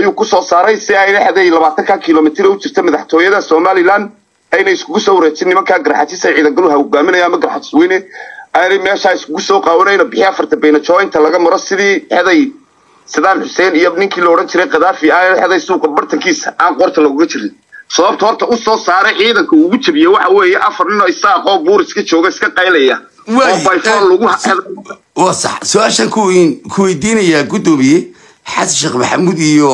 ayuu ku soo saaray si ay dhexday labaatanka kilomitir u jirta madaxtooyada somalilan ayna iskugu soo wareejin nimankaa garxajis ay ciidagaluha hogaaminaya ama garxajis weyne aanay meeshaa iskugu soo qaawanayna bixi afarta baynajointa laga maro sidii xeday sadaam xuseen iyo ninkii la odhan jiray kadaafi aan xeday suuqa bartankiisa aan qorta laguga jirin. Sababta horta u soo saaray ciidanka ugu jabiyey waxa weeye afar nin oo isaaq oo buur iska jooga iska qaylaya. Oo bayfool lagu waa sax. Su'aashaan ku ku weydiinayaa guddoomiye xasan sheekh maxamuud iyo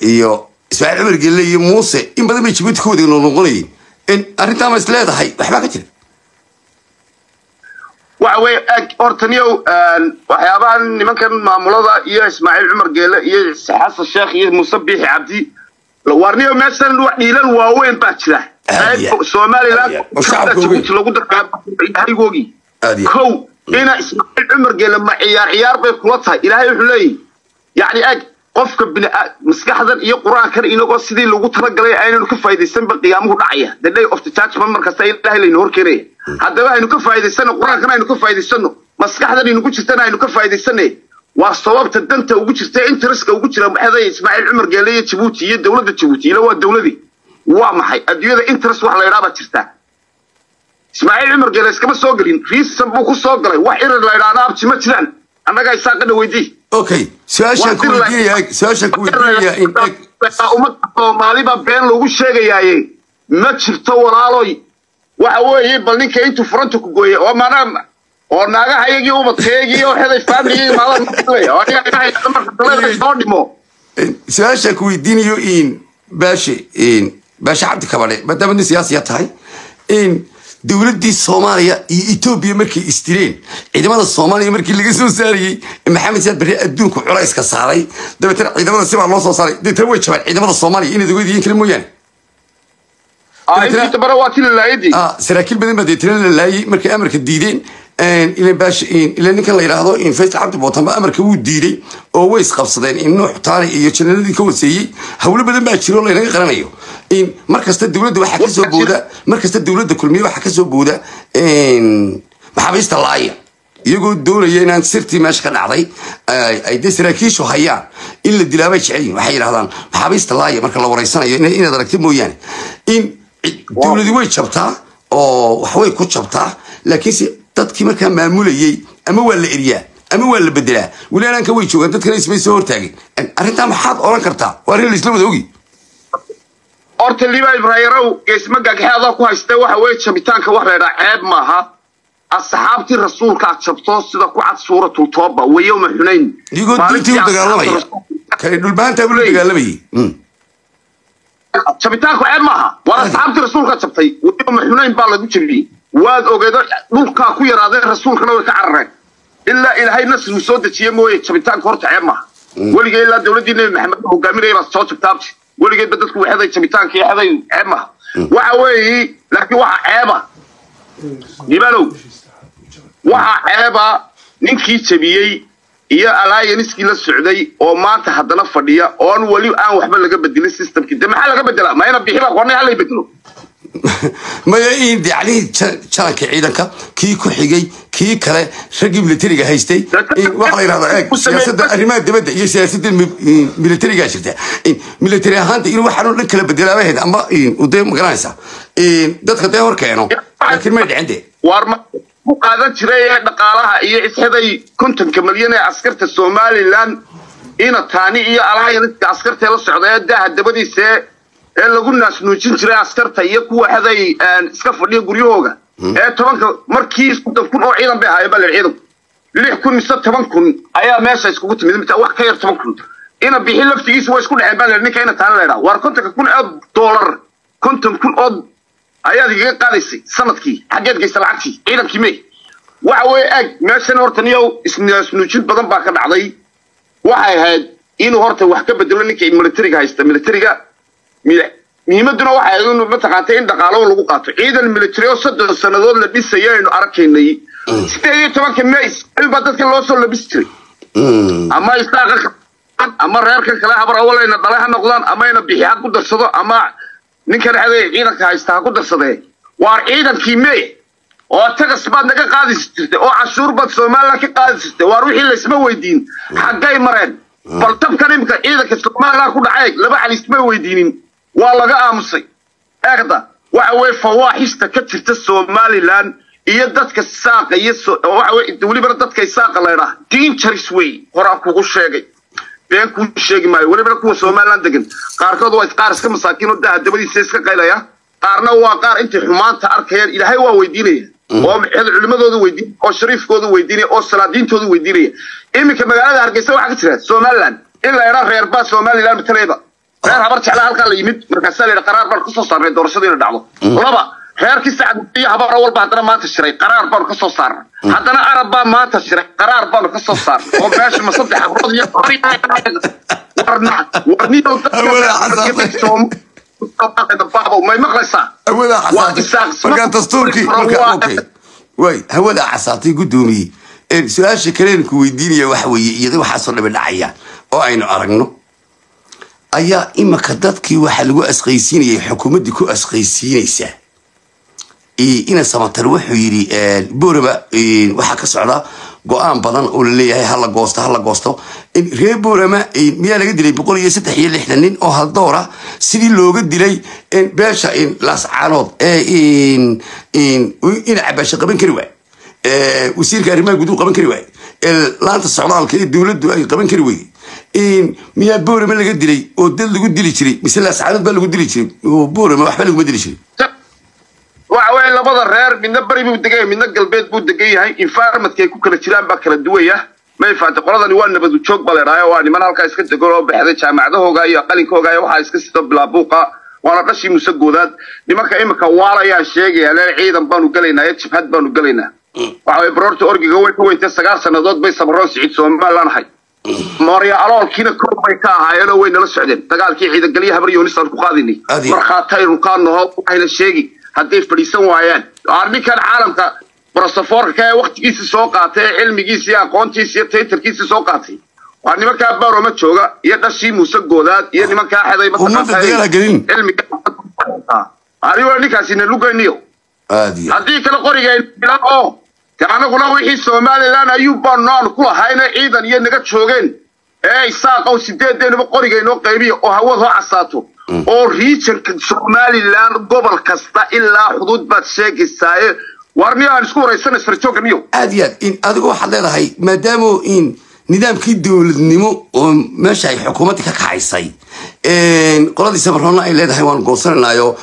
iyo ismaaciil cumar gelle iyo muuse in badan bay jabuuti ka wada noqnoqonayeen arrintaa ma is leedahay waxbaa ka jira. Waxa weeye eg hortaniyow waxyaabahan nimankan maamulada iyo ismaaciil cumar geele iyo xasan sheekh iyo muuse biixi cabdi warniyo meeshan dhiilal waaweyn baa jira. Somaliland jabuuti lagu daraagoogii kow ina ismaaciil cumar geele ma ciyaar ciyaar bay kula tahay. Ilaahay wuxuu leeyahy yacni eg qofka maskaxdan iyo qur'aankan inagoo sidii lagu talagalay aynanu ka faa'idaysanba qiyaamuhu dhacaya. The day of the judgment markasta ilaahay laynu hor keenaya haddaba aynu ka faa'idaysano qur'aankan aynu ka faa'idaysano maskaxdan inugu jirtana aynu ka faa'idaysane waa sababta danta ugu jirta interestka ugu jira maxaday ismaaciil cumar geele iyo jabuuti iyo dowladda jabuuti ila waa dowladii. Waa maxay? Adduunyada interest wax la yidhaa baa jirta ismaaciil cumar geele iskama soo gelin. Reason buu ku soo galay. Wax irir la yidhaahda abti ma jiraan. Annagaa isaaqana weydii okay su'aashaan ku weydiinaya su'aashaan ku weydiinaya in ummadda soomaaliba been lagu sheegayaaye. Ma jirto walaaloy. Waxa weeye bal ninka intuu furanta ku gooyey oo maanaa oo naagaha iyagii ubadkayagii oo xeday faamigii maadan soo dhimo. Su'aashaan ku weydiinayo in baashe baashe cabdi kabadhe maadaama nin siyaasiya tahay? In dowladdii soomaaliya iyo etoobiya markay istireen ciidamada soomaaliya markii laga soo saarayey maxamed saad barre adduunku culayska saaray. Dabeetana ciidamada sibaa loo soo saaray. Deetana way jabaan ciidamada soomaaliya inaad ogeydiyin kale mooyaane. Saraakiil badan baa deetana la laayay markay amarka diideen ila ninkan la yidhaahdo in faysal cabdi amarka wuu diiday oo way isqabsadeen in nuux taani iyo janaaladii ka waseeyey hawlo badan baa jiro laynaga qaranayo. In markasta dowladda waxaa ka soo booda markasta dowladda kulmiye waxaa ka soo booda maxaabiista laaya iyagoo doonaya inaan sirtii meesha ka dhacday ay dee saraakiishu hayaan in la dilaabay jecelyihin waxay yidhahdaan maxaabiista laaya marka la wareysanayo inaad aragta mooyaane. In dowladi way jabtaa oo waxway ku jabtaa laakiinse dadkii markaa maamulayey ama waa la eriyaa ama waa la bedelaa walaalaanka way joogaan dadkana ismay soo hortaagin arrintaa maxaad oran kartaa? Waa arrin laisla wada ogi. Horta liba ibraayarow geesma gagxeedaa ku haysta waxa weeye jabitaanka wax laydhaa ceeb maaha. Asxaabtii rasuulkaa jabto sida ku cad suuratul tooba wa yowma xunayn iyagoo diintii u dagaalamaya. kale dhulbahantaa buu la dagaalamayay jabitaanku ceeb maaha. Waa asxaabtii rasuulkaa jabtay wa yowma xunayn baa lagu jabiyey waad ogeedo dhulkaa ku yaraadeen rasuulkana way ka carareen. Ilaa ilaahay nasrigu soo dejiye mooye jabitaanka horta ceeb maaha. Weligee ilaa dowladdii nebi maxamed hogaaminaya baa soo jabtaabti weligeedba dadku waxeday jabitaanka iyo xeday ceeb maaha. Waxa weeye laakiin waxa ceeba. Dibalow waxa ceeba ninkii jabiyey iyo alliancekii la socday oo maanta haddana fadhiya oon weli aan waxba laga bedelin systemkii. De maxaa laga bedelaa ma ina bixi baa qornay hala bedelo maya in daclihii jalanka ciidanka? Kii ku xigay kii kale raggii militariga haystay? Waxa la yidhahdaa eeg siyaasadda arrimaha dibadda iyo siyaasadda militariga jirta militari ahaanta in waxaan dhan kala ahayd ama de magaranaysa dadka dee hor keeno laakiin may dhicin de waar ma ku qaadan jiray ee dhaqaalaha iyo isxiday kontonka malyan ee askarta somaliland ina taani iyo allianceka askartee la socda ee daaha dabadiisa ee lagu naasnuujin jiray askarta iyo kuwa xeday iska fadhiya guryahooga. Ee tobanka markii soddon kun oo ciidan bay ahaayeen baa la ciidanku lix kun mise toban kun ayaa meesha iskugu timid. Mita wax ka yar toban kun. Ina bixi laftigiisu way isku dhexeen baa la ninka ina taana laydhaa waar kontonka kun oo doolar konton kun oo ayaad igaga qaadaysay sannadkii xaggeed geysta lacagtii ciidankii me waxa weeye eg meeshan horta niyow isnaasnuujin badan baa ka dhacday. Waxay ahayd inuu horta wax ka bedelo ninka militariga haysta. Militariga muhiimaduna waxay ahayd in mataqaantay in dhaqaalo lagu qaato. Ciidan military oo soddon sannadood la dhisayo aynu arkaynay. Sideed iyo tobanka mays baa dadka loo soo labisi jiray. Ama isaaqa ama reerkan kale habar awalayna dhale ha noqdaan ama ina bixi ha ku darsado ama ninkan xeday ciidanka haysta ha ku darsadee. Waar ciidankii mee oo tagas baad naga qaadi jirtay oo cashuur baad somaliland ka qaadi jirtay waar wixii laysma weydiin xaggay mareen. Bal tabkan imika ciidanka somaliland ku dhacay laba calis ma weydiinin waa laga aamusay. Eegda waxa weye fawaaxista ka jirta somaliland iyo dadka saaqa iyo welibana dadka saaqa laydhaa dangerous way horaa kugu sheegay. Been kuu sheegi maayo welibana kuwa somaliland degan qaarkood waa qaar iska masaakiin oo daha dabadiisa iska qaylaya. Qaarna waa qaar intay xumaanta arkayaan ilaahay waa weydiinaya. Oo culimadooda weydiin oo shariifkooda weydiinaya oo salaadiintooda weydiinaya. Iminka magaalada hargeysa waxaa ka jira somaliland in la idhaa reer baa somaliland matalayba reer habar jeclaa halkaa la yimid markaasaa la yidhi qaraar baan ka soo saarnay doorashada inay dhacdo. Laba reerkii sacad iyo habar walba haddana maanta shiray qaraar baanu ka soo saarnay. Haddana arab baa maanta shiray qaraar baanu ka soo saarnay. Oo meesha ma saddex habrood iyo warna warniyo may maqlaysaa? Casaatay guddoomiye su'aasha kaleenku weydiinaya waxa weeye iyada waxaasoo dhabe dhacaya oo aynu aragno ayaa imika dadkii waxaa lagu asqaysiinayay xukuumaddii ku asqaysiinaysaa ina samatar wuxuu yidhi boraba waxaa ka socda go'aan badan oo la leeyahay hala goosto hala goosto. Reer borama miyaa laga dilay boqol iyo saddex iyo lixdan nin oo haldoora sidii looga dilay beesha laascaanood ina cabaasho qaban kari waay wasiirka arrimaha guduhu qaban kari waay laanta socdaalka ee dowladdu ay qaban kari weyday miyaa borama laga dilay oo dad lagu dili jiray mise laascaanood baa lagu dili jiray oo borama waxba laguma dili jiray waxa weeye labada reer midna beri buu degan yahay midna galbeed buu degan yahay environmentka ay ku kala jiraan baa kala duwaya may fahamtay qoladani waa nabadu joog ba leedhahay waa niman halkaa iska degan oo baxday jaamacadahooga iyo qalinkooga iyo waxaa iska sito bilaabuuqa waana dhashii muse goodaad nimanka imika waalayaan sheegaya lee ciidan baanu gelaynaa ee jibhad baanu gelaynaa waxa weye baroorta orgiga way ka weyntay sagaal sannadood bay sabaroon sicid somaliland ahay moorya aloolkiina kor bay ka ahaayeenoo way nala socdeen. Dagaalkii ciidangelya habar yoonisaan ku qaadinay. Markhaataynu kaa naho waxayna sheegi. Hadday fadhiisan waayaan. Ninkan caalamka brostoforka ee waktigiisii soo qaatay ee cilmigiisi iyo aqoontiisi iyo taytarkiisii soo qaatay. Waa nimankaa baroma jooga iyo dhashii muuse goodaad iyo nimankaa xeday mataqaantaanigo ninkaasina lugayniyo haddii kale qoriga de anaguna wixii somaliland ayuubbaanu aanu ku lahayna ciidan iyo naga joogeen. Ee isaaqow sideedeenuba qoriga inoo qaybiya oo hawad hoo casaato. Oo regionka somaliland gobol kasta ilaa xuduud baad sheegaysaaye. Warniyo aan isku waraysanay sarjooga niyo aad iyo aad adigu waxaad leedahay maadaama in nidaamkii dowladnimo oo meesha ay xukuumaddii ka kaxaysay qoladii samaroonna ay leedahay waan goosananayo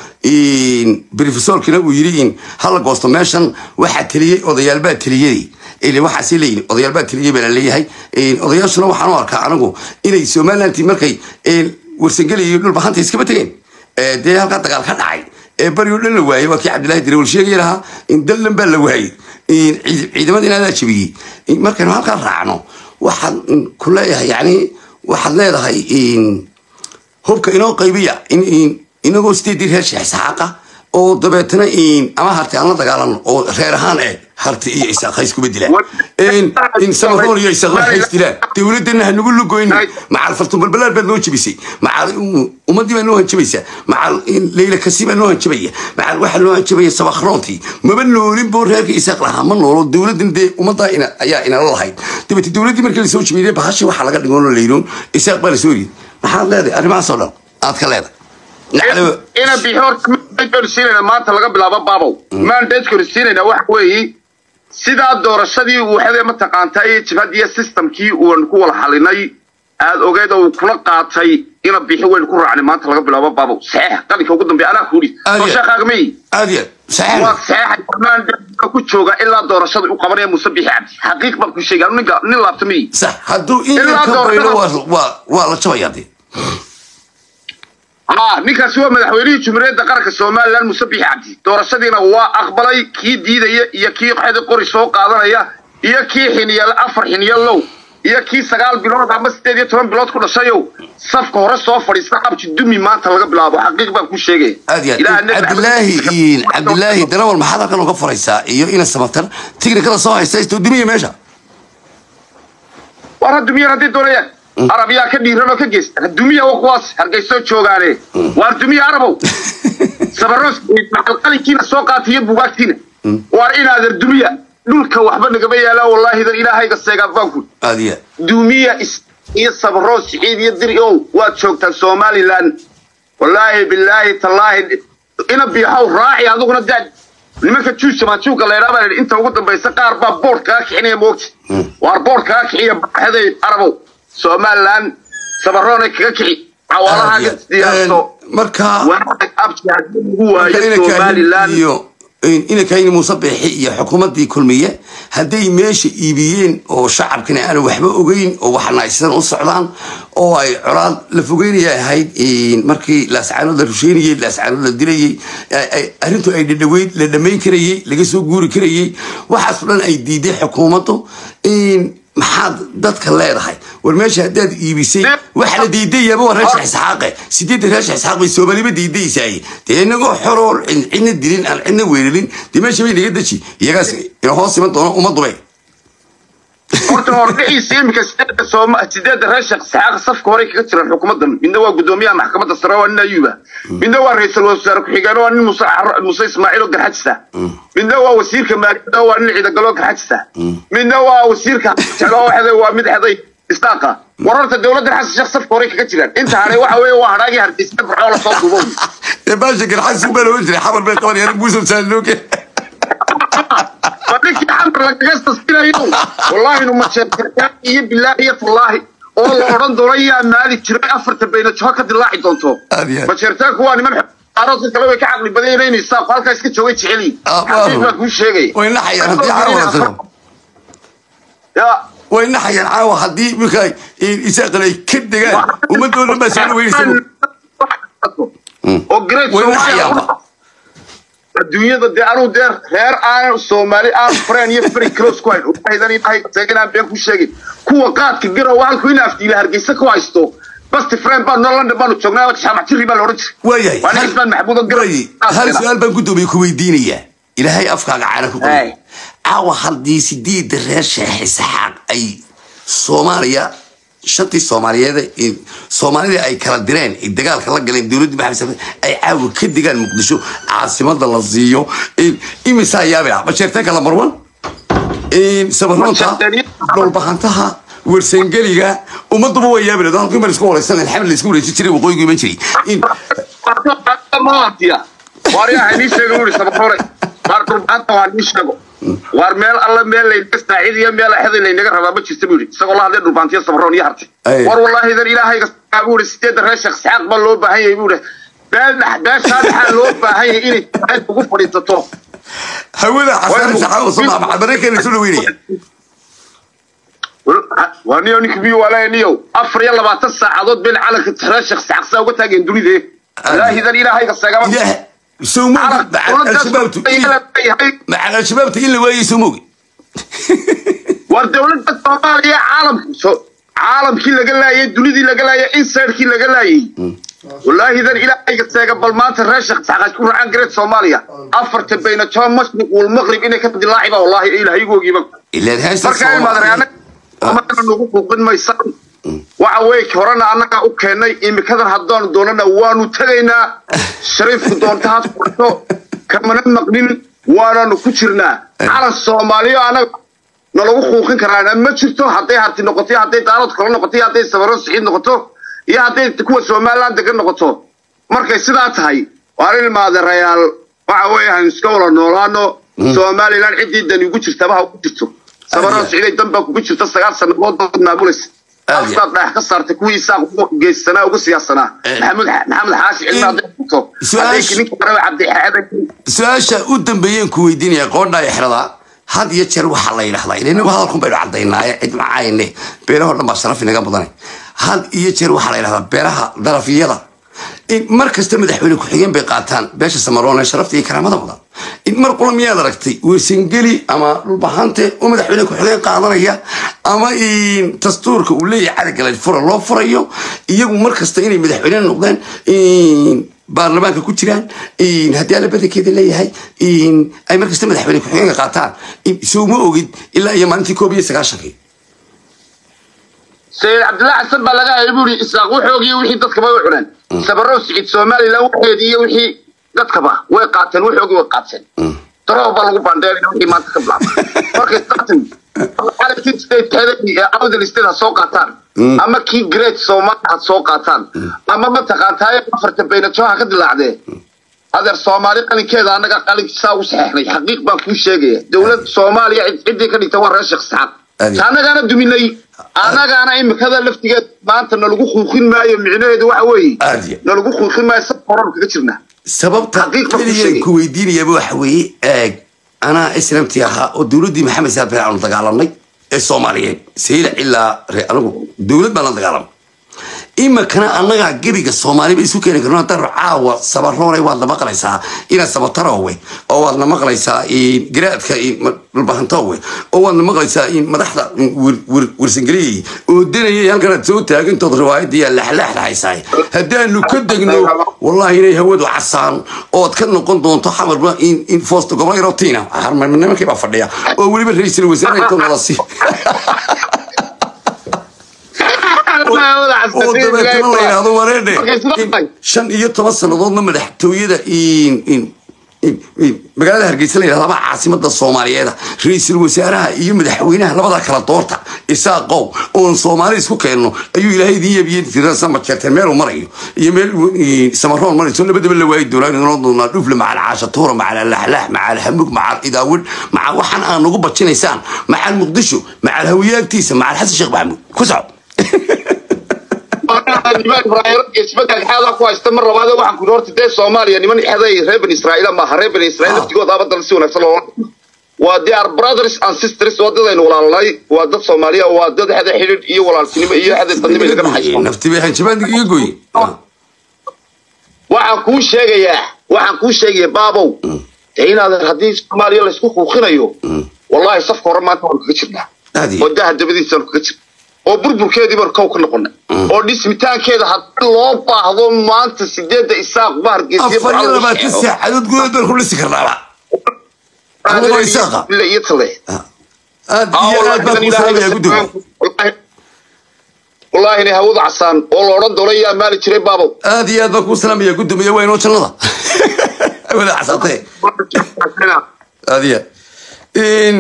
brofesorkina uu in hala goosto meeshan waxaa teliyey odayaalbaa teliyadii ile waxaasay leeyihiin odayaalbaa teliyey baa la leeyahay. Odayaashuna waxaan u arkaa anigu inay somalilanti markay warsangeliyo dhulba hanta iskaba tegeen. Dee halkaa dagaal ka dhacay. Ee barioo dhan la waayey waa kii cabdillahi dirawal sheegaya lahaa. In dallan baa la waayey. Ciidamada inaadaa jabiyey. Markaynu halkaa raacno waxaan ku leeyahay yani waxaad leedahay hubka inoo qaybiya inagoo sideedii reer sheex saxaaqa oo dabeetana ama harti aan la dagaalano oo reer ahaan eh harti iyo isaaq iskuba dilaan samaroon iyo isaaq hays dilaan dowladana hanagu lugoyn. Macal fartubalbalaar baad noo jabisay macal ummadii baa noo hanjabaysa macal leyla kasi baa noo hanjabaya macal waxaa noo hanjabaya sabakhroontii maba noolin boo reerka isaaq lahaa? Ma noolo dowladan dee ummadda ayaa inala lahayd. Dabeete dowladdii markii la soo jabiyay bahashi waxaa laga dhigoon laynoon isaaq baa la soo yidhi. Maxaad leedahay arrimahaasoo dhan aad ka leedahay ina bixoorkanu siinayna maanta laga bilaabo baabow mandatekanu siinayna waxa weeye sidaa doorashadii waxdee mataqaantaa iyo systemkii uan ku wala xalinay aad ogeed oo uu kula qaatay ina bixi waynu ku raacnay maanta laga bilaabo baabow saxiix qalinka ugu dambeya anaa aad iyo waa mandatka ku jooga ilaa doorashada u qabanaya muuse bixi cabdi. Xaqiiq baan ku sheegay ninka nin laabtamay ka baydo waa la jabayaa ها ninkaasi waa madaxweynihii jumhuuriyadda qaranka somaliland muuse bixi cabdi doorashadiina waa aqbalay kii diidaya iyo kii xedi qori soo qaadanaya iyo kii xiniyal afar xiniyalow iyo kii sagaal bilood ama sideed iyo toban bilood ku dhashayow safka hore soo fadhiista qabji dumi maanta laga bilaabo. Xaqiiq baan ku sheegaya aad iyo aad cabdilaahi darawal maxaad halkan uga furaysaa iyo ina samatar tignikada soo haysta isto dumiya meesha? War ha hadday doonayaan arab yaa ka dhiiran oo ka geysta dumiya wa kuwaas hargeysoo joogaane waar dumiya arabow sabaroos qalinkiina soo qaatay iyo bugaagtiina waar inaadan dumiya dhulka waxba nagama yaalaa wallaahi dan ilaahayga seegaan baanku aad iyo dumiya iyo sabro siciid iyo dir ow waad joogtaan somalilan wallaahi bilaahi tallaahi ina biixow raaci adiguna daa nimanka juuja maajuuga laydhaa baa yidhi inta ugu dambaysa qaar baa boord kaga kicinaya moogta waar boord kaga baxday arabow somalilan sabaroonay kaga kici. Cawaalahaga diyaarso marka wanaag abti haddii lagu waayo marka inanka somalilan. iyo inankayni muuse beexi iyo xukuumaddii kulmiye hadday meesha iibiyeen oo shacabkani aanu waxba ogeyn oo waxnaaysan u socdaan oo ay colaad la fogeynaya ahayd markii laascaanood la rusheynayey laascaanood la dilayey ay- ay- arrintu ay dhadhaweyd la dhammayn karayey laga soo guuri karayey waxaas oo dhan ay diiday xukuumaddu maxaad dadka leedahay? War meesha haddaad iibisay waxa la diidayaba waa reer sheekh isxaaqe. Sideedda reer sheekh isxaaq bay soomaaliba diidaysaay. Dee inagoo xoroo cid- cidna dilin aan cidna weerelin dee meesha bay naga deji iyagaas ina hoos iman doono uma dubay horta sideeda sooma sideeda reer sheekh isxaaq safka hore kaga jiraan xukuumaddan. Midna waa gudoomiyaha maxkamadda sare waa nin ayuuba. Midna waa ra'iisul wasaare ku-xigeen waa nin muse ismaaciil oo garxajista. Midna waa wasiirka maaliyadda waa nin ciidagalo garxajista. Midna waa wasiirka jeclo waa mid xeday istaaqa. War horta dowladdan xasan sheekh safka hore kaga jiraan. Inta hadhay waxa weeye waa hadhaagii hargeysa burcoo la soo duubo. Dee baasha garxasi baa looga jiray xabar bay qabanayaan buusan saalooge lagaga sasinayo wallaahi nu majeertaan iyo bilaahi iyo tallaahi oo la odhan doono yaa maali jiray afarta bayna joho ka dilaaci doonto. Majeertaanku waa niman xaaroodka kale way ka caqli badan yihiin inay saaqo halkaa iska joogay jecel yihiin. Ah, xaqiiq baa kuu sheegaya way naxayaan haddii caawa ya. Way naxayaan caawa haddii marka isaaqan ay ka degaan ummadooda baa soo dhaweynaysa oo way Soomaaliya adduunyada dee anuu dee reer aan soomaali aan friend iyo very close ku hayn waxaydan ilahay teeganaan been ku sheegin kuwa qaadka garow halku in afdiila hargeysa ku haysto basti friend baan noo london baanu joognaa jaamac jirri baa la odhan jiray waa nin ismaan maxamuud oo garow waayi hal su'aal baan gudoomiye ku weydiinayaa ilaahay afkaaga caana ku Hey. caawa haddii sideedda reer sheekh isxaaq ay soomaaliya shantii soomaaliyeed ee soomaalida ay kala direen dagaalka la galeen dowladdii maxamed ay caawa ka degaan muqdisho caasimada la siiyo imisaa yaabila basheerteenka la marwan sabaroonta dhulbaxantaha wersangeliga ummaduba waa yaabila halkii mar isku wareysan xamil la isku wareejin jiray waqooyigu iman jiray. Waar yaa nii sheego uri sabaqore waar dhulbaanta waa nii sheego waar meel alla meel laynaga saacid iyo meel axada laynaga rabaa ma jirta buu yidhi. Isagoo la hadlay dhulbaantiya sabroon iyo harti. War wallaahi idan ilaahayga buu yidhi sideedda reer sheekh isxaaq baa loo baahan yahay buu yidhi. Beel dhex beeshaa dhexaa loo baahan yahay inay aad ugu fadhiisato. Hawada xasaan saxaabo soo maca maraykan soo dhaweynaya waa niyo ninka biyo walaaya niyow afar iyo labaatan saacadood been calanka reer sheekh isxaaq saa uga taageen dunidee. Wallaahi idan ilaahayga sagama ilaah sowmo al-shabaabtu macal al-shabaabta in la waayay sowmogi war dowladda soomaaliya caalamku so- caalamkii laga laayay dunidii laga laayay insidekii laga laayay. Wallaahi idan ilaahayga seega bal maanta reer sheekh saaqaas ku raacaan gareed soomaaliya. Afarta bayna joo mashriq walmaqrib inay ka dilaaciba wallaahi haysta markaa imaadare anaga amana nagu quuqin maysan waxa weeye horena annagaa u keennay imikadan haddaanu doonana waanu tegaynaa. Shariifku doonta ha furto kamana maqnin waananu ku jirnaa. Calan soomaaliyo anaga nalagu quuqin karaana ma jirto hadday harti noqoto iyo hadday daarood kale noqoto iyo hadday sabaro siciid noqoto iyo hadday kuwa somaliland degan noqoto. Markay sidaa tahay waa ilmaadeerayaal waxa weeye han iska wada noolaano. Somaliland ciddii dani ugu jirtaba ha ugu jirto. Sabaro siciiday dan baa kugu jirta sagaal sannadood baad maamulaysa Aad dhagax ka saartay kuwii isaaq ugu siyaasanaa Eh. maxamed xaashi Su-aasha- u dambeeyeen ku weydiinaya qoodhaa exrada had iyo jeer waxaa la yidhahdaa ila inagu hadalkun baynu cadaynaaye cid macayne beelahoo dhan baa sharaf inaga mudanay had iyo jeer waxaa la yidhahdaa beelaha darafiyada in mar kasta madaxweyne ku-xigeen bay qaataan. Beesha samaroon ee sharafta iyo karaamada mudan mar qula miyaad aragtay? Weysangeli ama dhulbaxante oo madaxweyne ku-xigeen qaadanaya? Ama dastuurka uu leeyahay cadagalay fura loo furayo? Iyagu mar kasta inay madaxweyne noqdeen baarlamaanka ku jiraan haddii alla badankeeda leeyahay ay mar kasta madaxweyne ku-xigeenka qaataan. In sooma ogid ilaa iyo maalintii koob iyo sagaashankii sayid cabdillah xasan baa laga hayay buu yidhi isaaq wuxoogii wixii dadkaba way cuneen sabarow siciid somaliland waxeedii iyo wixii dadkaba way qaateen wuxoogii way qaateen. Daroob baa lagu bandheelaya wixii maanta ka bilaaba markay starting xalalkii state heading ee awdal state ha soo qaataan ama kii great soomaali ha soo qaataan ama mataqaantaaye afarta baynajo ha ka dilaacdee? Adeer soomaali qalinkeeda annaga qalinkiisaa ugu saxeexnay xaqiiq baan kuu sheegaya. Dowlad soomaaliya cid- ciddii ka dhigta waa reer sheekh saxaad Adi. annagaana duminay annagaana imikada laftigeed maanta nalagu kuuqin maayo micnaheedu waxa weeye nalagu kuuqin maayo sab horan kaga jirnaa sababta ku keliya sheegay. ku weydiinayaba waxa weeye eeg anaa islamtii ahaa oo dowladdii maxamed saad been aanu dagaalamnay ee soomaaliyeed sayida ilaa re anigu dowlad baan la dagaalamay. Imikana annagaa gebiga soomaaliba isu keeni karno haddaan caawa sabaroonay waad na maqlaysaa inaad sabatarowe oo waad na maqlaysaa garaadka dhulbahantowe. Oo waad na maqlaysaa in madaxda wirsangeliyi oo danayay halkanaad soo taagantood riwaayaddiiyaa laxlaaxda haysaay haddaanu ka degno wallahi inay hawadu casaan. Ood ka noqon doonto xamarba in foosta gobol rotina nimankii baa fadhiya. Oo weliba ra'iisul wasaare intuu nala sii. Oo dabeetana la yidhaahdo wareedhe shan iyo toban sannadoodna madaxtooyada magaalada hargeysa la yidhahdo ama caasimada soomaaliyeeda ra'iisul wasaaraha iyo madaxweynaha labada kala doorta isaaqow oon soomaali isku keenno ayuu ilaahay idin yabiye tirasa ma jeerteen meeluu marayo iyo meel samaroon marayso labadaba la waayi doonaa inoo doonaa dhufle macal caashatuura macal laxlax macal hamug macal idaawid macal waxaan aan nagu bajinaysaan macal muqdisho macal hawiyaagtiisa macal xasan sheekh maxamuud. Ku soco xeedaa ku haysta mar labaad waxaan ku horta dee soomaaliya. Niman xeday reer bani israa'iila maaha reer bani israa'iil Ah. laftigooda abadal si wanaagsan loola. Waa they are brothers and sisters waa dad aynu walaalnay waa dad soomaaliya waa dad xeda xidhiidh iyo walaaltinimo iyo xeda dadnimo laga dhaxaysto nafti bay hanjabaad iga goy. Waxaan kuu sheegayaa waxaan kuu sheegaya baabow. Dee inaad haddii soomaaliya laysku kuuqinayo wallahi safka hore maanta waanu kaga jirnaa. Oo daha dabadiisaanu kaga jirna oo burburkeedii baanu kow ka noqonay. Oo dhismitaankeeda haddii loo baahdo maanta sideedda isaaq ba hargeysiya afar iyo labaatan saacadood gudahood baan ku dhisi karnaaba isaaqa. iyo tale. Aad iyo aad baan kuu salaamaya guddiga wallaahi inay hawada casaan oo la odhan doono yaa maali jiray baabow aad iyo aad baan kuu salaamaya gudoomiya waa inoo jannada wada casaatee aad iyo aad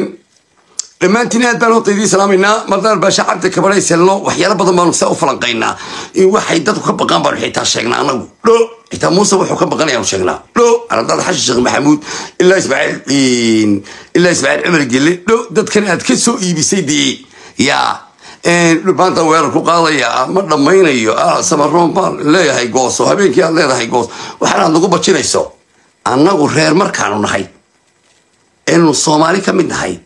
dhammaantiin aad baan horta idiin salaamaynaa mardaan baasha cabdi kabaray selno waxyaalo badan baanu saa u falanqaynaa. In waxay dadku ka baqaan baanu xitaa sheegnaa anagu. Dho! Xitaa muuse wuxuu ka baqanayaanu sheegnaa. Dho! Ardaad xashi sheekh maxamuud ilaa ismaaciil ilaa ismaaciil cumar gelle. Dho! Dadkan aad ka soo iibisay dee. Yaa maanta weerar ku qaadaya ma dhammaynayo ah samaroon baan leeyahay goos oo habeenkii aad leedahay goos. Waxaan aad nagu bajinayso. Annagu reer markaanu nahay. Eenu soomaali ka mid nahay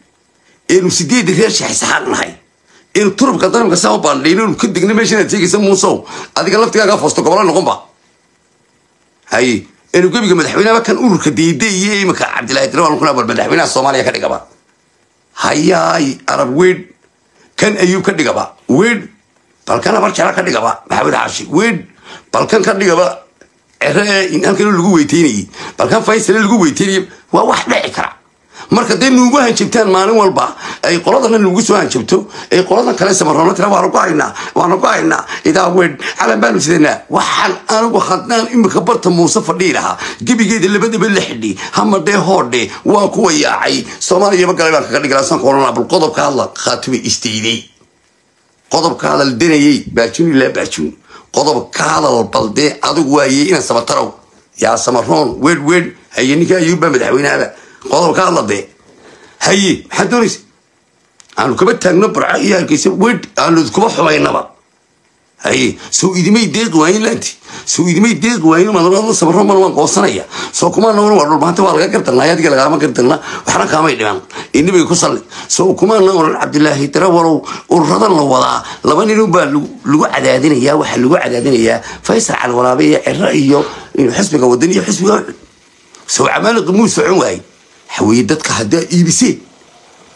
eenu sideedii reer shaxisaxaaq nahay. Eenu turubka darabka saa u ka degna meesha inaad sheegaysa muusow adiga laftigaaga foosto gobola noqonba haye eenu gebiga madaxweynaha kan ururka deyde iyo imika cabdilaahi dirawal kuna bal madaxweynaha soomaaliya ka dhigaba hayaay arab weedh kan ayuub ka dhigaba weedh balkan abar jara ka dhigaba maxamed xaashi weedh balkan ka dhigaba cere ee halkan lagu weyteynayay balkan faysale lagu weyteynayay waa wax dhici kara marka dee nuugu hanjabtaan maalin walba ay qoladana nuugu soo hanjabto ay qoladan kale samaroona tira waanu ku haynaa waanu ku haynaa. Idaa weyn calan baanu sidanaa waxaan anigu haddaan imika barta muuse fadhii lahaa. Gebigeeda labadaba la xidhi hamadhee hoodhe waa kuwa yaacay. Soomaaliyaba galay baan kaga dhigilaa sanka oranaa bal qodobka hadla khaatime istayday qodobka hadal danayey baajuun ilaa baajuun qodobka hadal bal dee adigu waayey inaan samatarow yaa samaroon weedh weedh haye ninka ayuubbaa madaxweynahaba qodobka hadla dee. Haye maxaad doonaysa aanu kaba taagno barca iyo hargeysa aanu kuba xumaynaba. Haye soo idimay deeqi waayin laanti. Soo idimay deeqi waayin madalada samaroon mana waan goosanaya soo kuma noqon waa dhulmaanta waa laga gardarnaa adiga lagama gardarna waxna kaamay dhiman ee ku salli. Soo kuma noqon cabdilaahi darawalow ururadan la wadaa. Laba nin baa lagu cadaadinayaa waxaa lagu cadaadinayaa. Faysal calwaraabe iyo ciro iyo xisbiga wadan iyo xisbiga soo camaaliqi muu socon waaye haweeye dadka haddaa iibiseen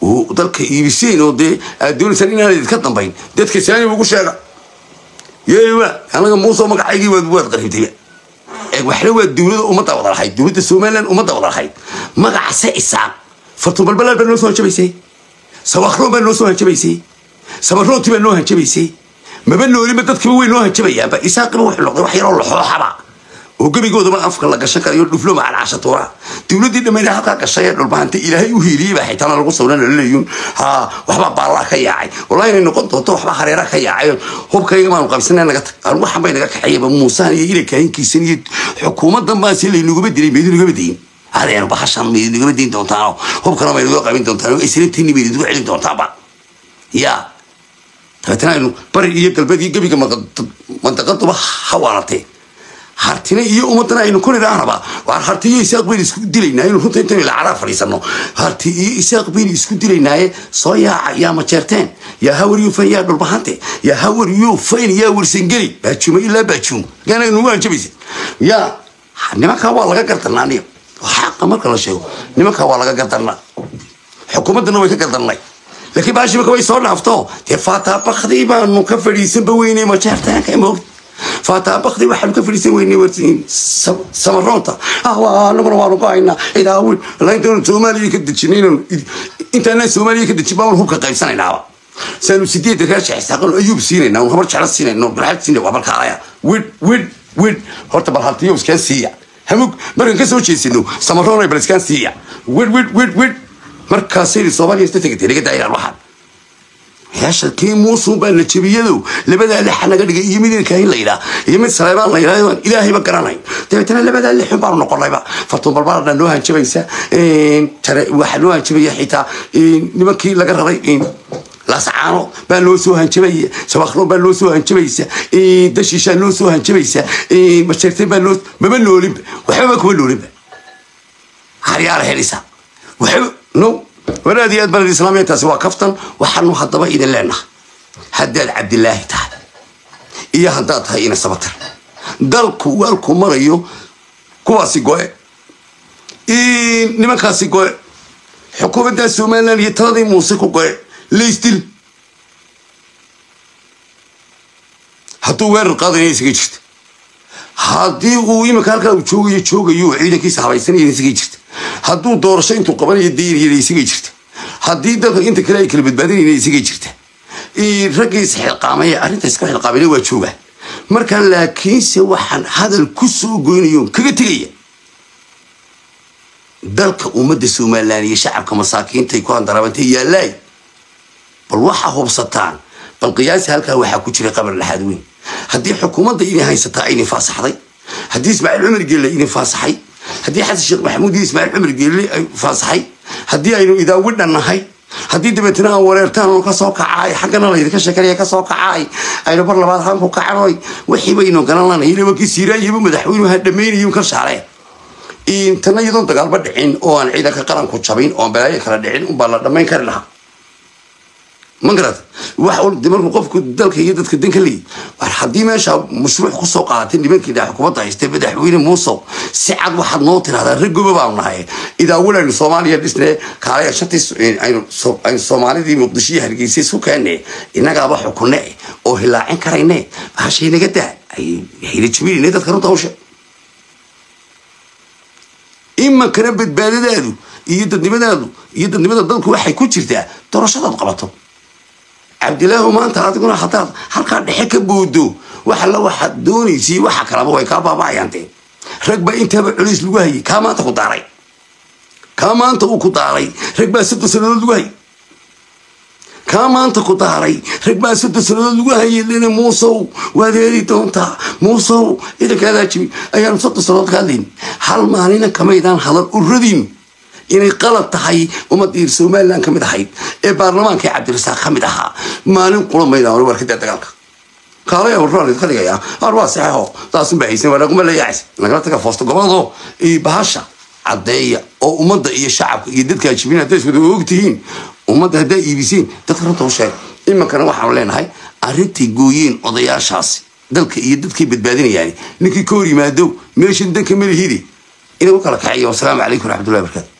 oo dalka iibiseen oo dee aad doonaysaan inaan idinka dambayn. Dadka saani ugu sheega. Yeewa anaga muuse magacaygii waad qaribtay waxna waa dowladda ummadda wada lahayd dowladda somaliland ummadda wada lahayd magacase isaan fartun balbalaal baa noo soo hanjabaysay. Sawakroon baa noo soo hanjabaysay. Sabaroontii baa noo hanjabaysay. Maba noolima dadkiba way noo hanjabayaanba isaaqiba wax yaroo laxooxaba oo gebigoodaba afka la gashan karayo dhuflo macal cashatuuraha dowladdii dhammayna halkaa gashay ee dhulbahanta ilaahay u hiiliyey baa xitaana lagu sawran laleeyun ha waxbaa baallaa ka yaacay. Wallahi inay noqon doonto waxbaa hareera ka yaacay. Hubkayga maanu qabsana naga tag aan waxan bay naga kaxeeyaba muusahan iyo ila kaahinkiisan iyo xukuumaddan baa si laynugaba dilay maydinugaba dayin adeer bahashan maydinugaba dayin doontaano hubkana maynaga qabin doontaan islantiini maydinugu celin doontaanba? Ya. Dabeetana aynu bari iyo galbeed iyo gebiga mandaqaduba hawaalatee hartina iyo ummadana aynu ku nidhaahnaba waar harti iyo isaaq baynu isku dilaynaa inu runta intaynu lacaraa fadhiisano. Harti iyo isaaq isku dilaynaaye soo yaaca yaa majeerteen yaa hawar yufan yaa dhulbahante yaa hawar yufan yaa warsangeli baajuuma ilaa baajuum. Gaana nugu yaa nimankaa waa laga gardarnaa aniga? Xaqa marka la sheego. Nimankaa waa laga gardarnaa. Xukuumaddana way ka gardarnay. Laakiin baashi marka way soo dhaafto. Dee faataa bakdi baanu ka fadhiisanba weynay majeertaanka moogta faataa bakdi waxaanu ka fadhiisan weynay samaroonta anaguna waanu ku haynaa idaawin laintaanu soomaaliya ka dejinaynan intaanaan soomaaliya ka dejin baanu hubka qaybsanaynaaba saanu sideedda reer shexsaaqan ayuub siinayna un habar jeclo siinayna barxad siina waa balkaalaya wid wid wid. Horta bal haltiyo iskaan siiya. Hamug markaan ka soo jeesino samaroon bal iskaan siiya. Wid wid wid wid. Markaasayna soomaaliya isla tegatay naga daayiraan waxaan meesha kii muusuun baa najabiyadow labadaa lixa naga dhigay iyo mid ilkaahin la yidhaa iyo mid saleebaan la yidhaa aan ilaahayba garanayn dabeetana labadaa lixun baanu noqonayba. Fartuun balbaladha noo hanjabaysa waxaa noo hanjabaya xitaa nimankii laga raray laascaano baa noo soo hanjabaya sabakroon baa noo soo hanjabaysa dashiishaa noo soo hanjabaysa masheerteen baa noo mama noolinba waxbaba kuma noolinba haryaala helisa. Waxba no war aad iyo aad balad islaamiyantaasi waa kaftan waxaanu haddaba idin leenahay. Haddaad cabdilaahi tahay iyo haddaad tahay ina sabatar dalku waalku marayo kuwaasi go-e. Nimankaasi go-e. Xukuumadda somalilan iyo taladii muuse ku go-e laysdil hadduu weerar qaadaya isaga jirta. Haddii uu iminka halkaa uu joogayo joogayo ciidankiisa habaysanaya isaga jirta hadduu doorasho intuu qabanayo dayriyana isagay jirta haddii dalka inta kale ay kala badbaadinayna isagay jirta raggii isxilqaamay arrinta iska xilqaamayna waa jooga. Marka laakiinse waxaan hadal ku soo goynayo kaga tegaya dalka ummadda somalilan iyo shacabka masaakiintay ku handaraabantay yaalaay bal waxaa hubsataan bal qiyaasi halkaa waxaa ku jira qabar laxaad weyn. Haddii xukuumadda idin haysataa idin faasaxday haddii ismaaciil cumar geelle idin faasaxay haddii xasan sheekh maxamuud iyo ismaaciil cumar geelle ay faasaxay haddii aynu idaawidhan nahay haddii dabeetana aan wareertaan oo ka soo kacaay xaggana laydinka sheekanaya ka soo kacaay aynu bar labaad hanku kacanoy wixii baynu garan lanay nimankii siiraayaba madaxweynuha dhammaynayo ka shaareen tana iyadoon dagaalba dhicin oo aan ciidanka qaranku jabin oo aan balaayo kala dhicin unbaa la dhammayn kari lahaa ma garad wax de markuu qofku dalka iyo dadka dan ka leeyi war haddii meesha mashruuc ku soo qaadatay nimankii dha xukuumadda haystay madaxweyne muusow si cad waxaad noo tirahdaa raggoba baanu nahay. Idaawil aynu soomaaliya dhisne kaalaya shantii aynu soomaalidii muqdishiyo hargeysa isku keenne innagaaba xukunne oo hilaacin karayne bahashay naga daa hayla jabinayne dadka runta hawsha. Imankana badbaadadaadu iyo dadnimadaadu iyo dadnimada dalku waxay ku jirtaa doorashadaad qabato cabdilaahu maanta adiguna haddaad halkaa dhexe ka boodo wax alla waxaad doonaysay waxa kalaba way kaa baaba'ayaan dee rag baa intaaba culays lagu hayay kaa maanta ku daaray. Kaa maanta uu ku daaray rag baa soddon sannadood lagu hayay. Kaa maanta ku daaray rag baa soddon sannadood lagu hayay lena muusow waad heli doontaa. Muusow ciidankaadaa jibi ayaanu soddon sannadood ka hadlayn hal maalina kamaydaan hadal uradiinu inay qalad tahay ummadii somalilan ka mid ahayd ee baarlamaankii cabdirasaaq ka mid ahaa. Maalin qula maydaan warkadaa dagaalka. Kaalaya warraa ka dhigayaa ar waa saxeexo taasun baa haysan wanaaguma leeyacays nagala taga foosto gobolado iyo bahasha caddeeya oo ummadda iyo shacabka iyo dadka ogtihiin. Ummadda haddaa iibiseen dadka runta u sheeg leenahay arrintai gooyeen odayaashaasi dalka iyo dadkay badbaadinayaan ninkii ka hor yimaado meeshan danka malihidi inay kala kaxeeya wasalaamu calaykum waraxmatullahi barakaatu